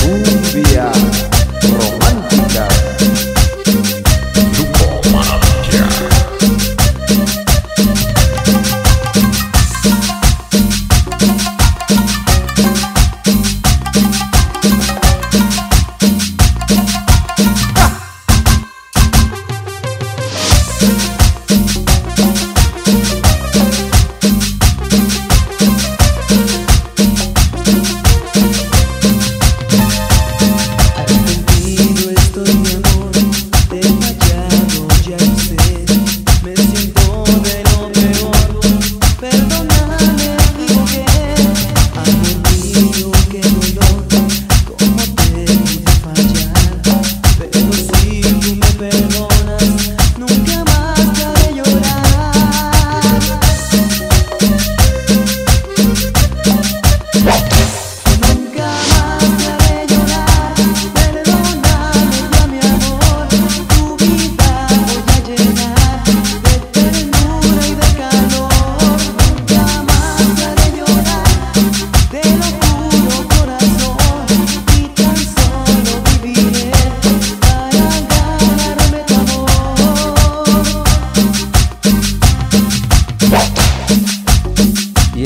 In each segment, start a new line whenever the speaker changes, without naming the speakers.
cumbia romántica.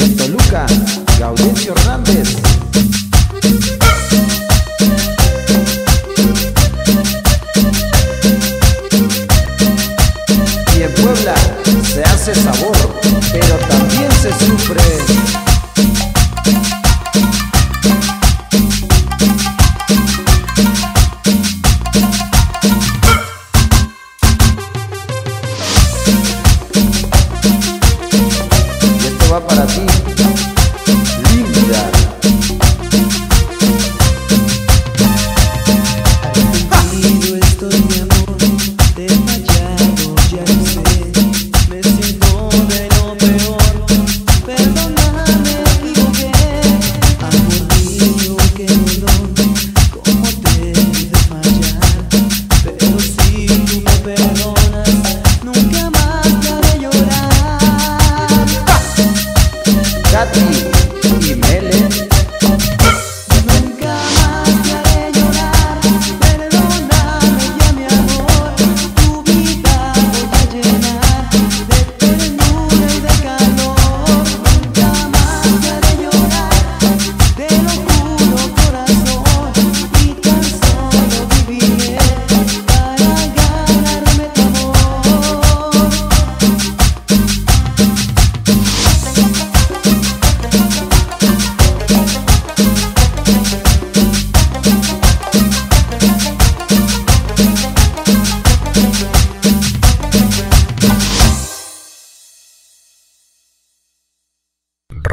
Miguel Toluca, Gaudencio Hernández. Y en Puebla se hace sabor, pero también se sufre.
Thank you.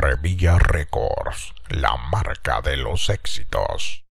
Revilla Records, la marca de los éxitos.